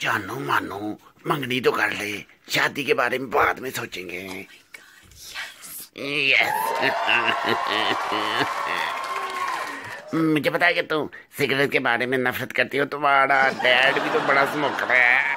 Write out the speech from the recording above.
जानो मानो मंगनी तो कर ले। शादी के बारे में बाद में सोचेंगे। oh मुझे पता है कि तुम सिगरेट के बारे में नफरत करती हो तुम्हारा डैड भी तो बड़ा स्मोकर है।